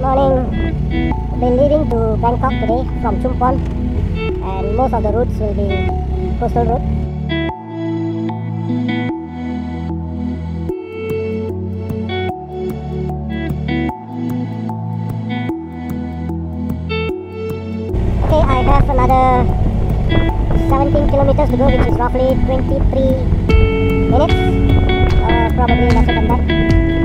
morning. We're leaving to Bangkok today from Chumpon, and most of the routes will be coastal route. Okay, I have another 17 kilometers to go, which is roughly 23 minutes, or probably lesser than that.